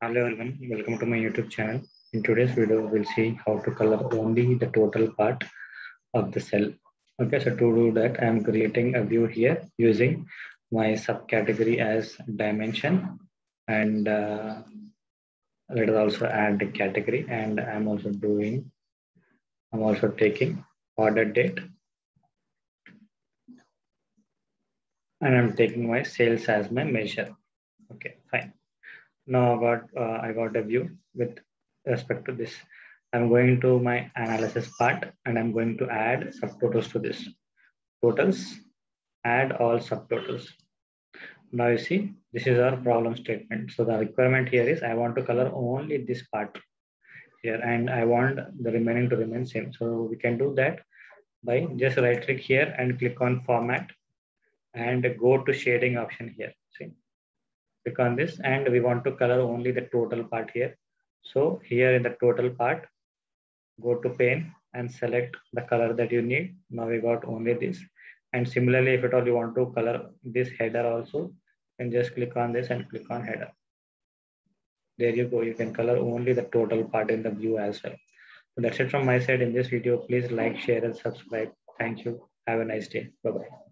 Hello everyone, welcome to my YouTube channel. In today's video, we'll see how to color only the total part of the cell. Okay, so to do that, I'm creating a view here using my subcategory as dimension and uh, let us also add the category and I'm also doing, I'm also taking order date and I'm taking my sales as my measure. Okay, fine now I got uh, I got a view with respect to this. I'm going to my analysis part and I'm going to add subtotals to this. Totals, add all subtotals. Now you see, this is our problem statement. So the requirement here is I want to color only this part here and I want the remaining to remain same. So we can do that by just right click here and click on format and go to shading option here. See, click on this and we want to color only the total part here. So here in the total part, go to pane and select the color that you need. Now we got only this. And similarly, if at all you want to color this header also, then just click on this and click on header. There you go. You can color only the total part in the view as well. So that's it from my side in this video. Please like, share and subscribe. Thank you. Have a nice day. Bye-bye.